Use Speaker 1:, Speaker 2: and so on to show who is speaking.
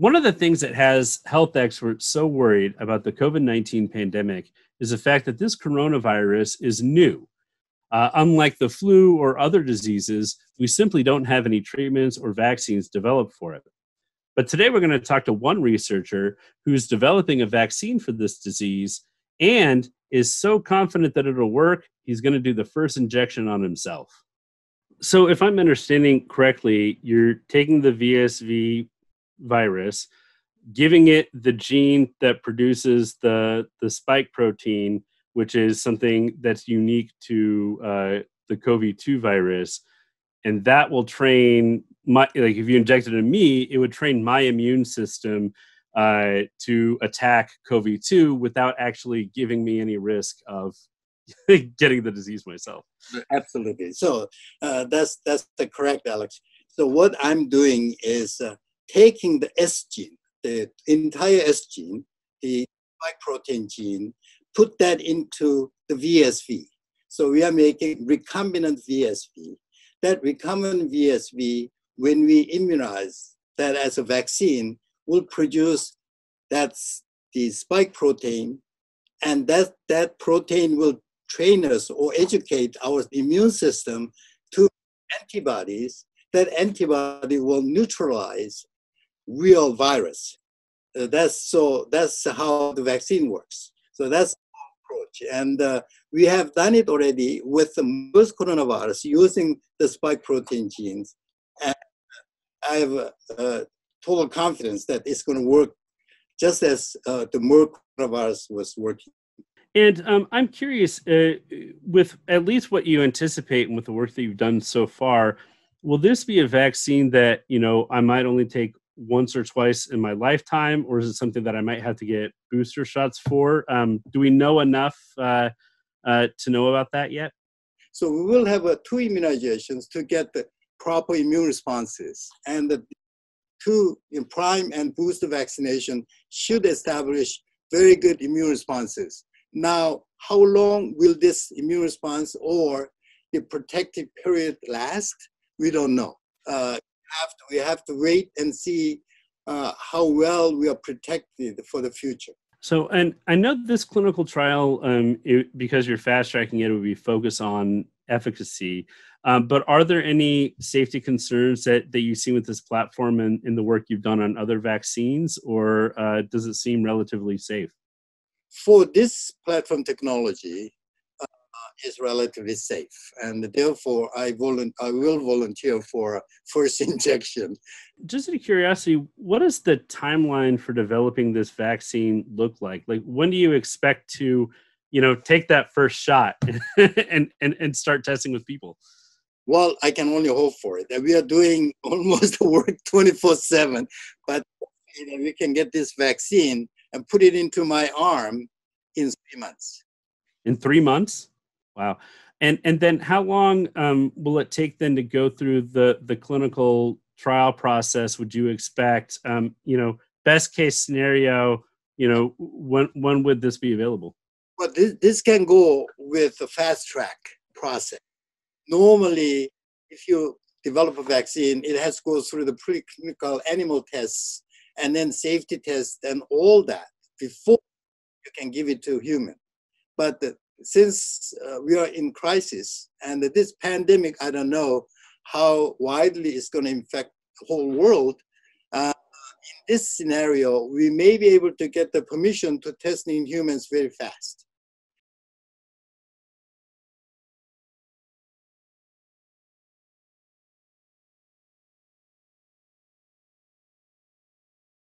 Speaker 1: One of the things that has health experts so worried about the COVID 19 pandemic is the fact that this coronavirus is new. Uh, unlike the flu or other diseases, we simply don't have any treatments or vaccines developed for it. But today we're going to talk to one researcher who's developing a vaccine for this disease and is so confident that it'll work, he's going to do the first injection on himself. So, if I'm understanding correctly, you're taking the VSV virus, giving it the gene that produces the, the spike protein, which is something that's unique to uh, the CoV 2 virus. And that will train my, like if you injected it in me, it would train my immune system uh, to attack CoV 2 without actually giving me any risk of getting the disease myself.
Speaker 2: Absolutely. So uh, that's that's the correct, Alex. So what I'm doing is uh, taking the S gene, the entire S gene, the spike protein gene, put that into the VSV. So we are making recombinant VSV. That recombinant VSV, when we immunize that as a vaccine, will produce that's the spike protein, and that, that protein will train us or educate our immune system to antibodies. That antibody will neutralize real virus. Uh, that's so that's how the vaccine works. So that's approach, and uh, we have done it already with the MERS coronavirus using the spike protein genes. And I have uh, total confidence that it's going to work just as uh, the MERS coronavirus was working.
Speaker 1: And um, I'm curious, uh, with at least what you anticipate and with the work that you've done so far, will this be a vaccine that you know I might only take once or twice in my lifetime, or is it something that I might have to get booster shots for? Um, do we know enough uh, uh, to know about that yet?
Speaker 2: So we will have uh, two immunizations to get the proper immune responses, and the two prime and booster vaccination should establish very good immune responses. Now, how long will this immune response or the protective period last? We don't know. Uh, have to, we have to wait and see uh, how well we are protected for the future.
Speaker 1: So, and I know this clinical trial, um, it, because you're fast tracking it, it would be focused on efficacy. Um, but are there any safety concerns that, that you see with this platform and in the work you've done on other vaccines, or uh, does it seem relatively safe?
Speaker 2: For this platform technology, is relatively safe, and therefore I, volu- I will volunteer for a first injection.
Speaker 1: Just out of curiosity, what does the timeline for developing this vaccine look like? Like, when do you expect to, you know, take that first shot and and and start testing with people?
Speaker 2: Well, I can only hope for it. That we are doing almost the work 24 7, but we can get this vaccine and put it into my arm in three months.
Speaker 1: In three months? Wow. And and then how long um, will it take then to go through the the clinical trial process? Would you expect? Um, you know, best case scenario. You know, when when would this be available?
Speaker 2: Well, this, this can go with a fast track process. Normally, if you develop a vaccine, it has to go through the preclinical animal tests and then safety tests and all that before you can give it to human. But the, since uh, we are in crisis and this pandemic, I don't know how widely it's going to infect the whole world. Uh, in this scenario, we may be able to get the permission to test in humans very fast.